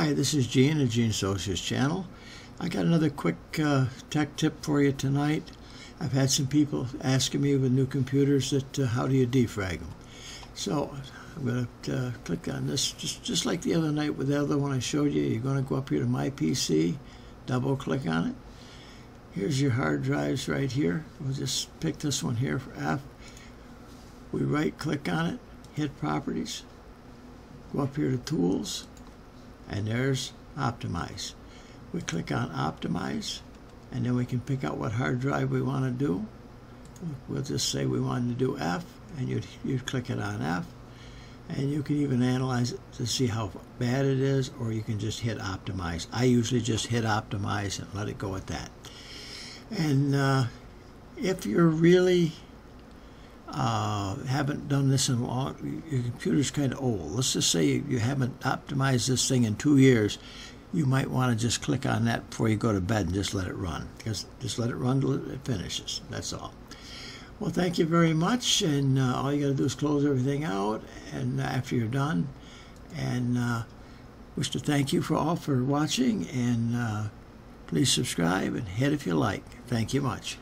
Hi, this is Gene of Gene Sochia's channel. I got another quick uh, tech tip for you tonight. I've had some people asking me with new computers that uh, how do you defrag them. So I'm going to uh, click on this just just like the other night with the other one I showed you. You're going to go up here to My PC, double click on it. Here's your hard drives right here. We'll just pick this one here for F. We right click on it, hit properties, go up here to tools, and there's optimize. We click on optimize and then we can pick out what hard drive we want to do. We'll just say we want to do F and you'd, you'd click it on F and you can even analyze it to see how bad it is or you can just hit optimize. I usually just hit optimize and let it go at that. And uh, if you're really uh, haven't done this in a long, your computer's kind of old. Let's just say you haven't optimized this thing in two years. You might want to just click on that before you go to bed and just let it run. Just, just let it run till it finishes. That's all. Well, thank you very much. And uh, all you got to do is close everything out and after you're done. And uh, wish to thank you for all for watching. And uh, please subscribe and hit if you like. Thank you much.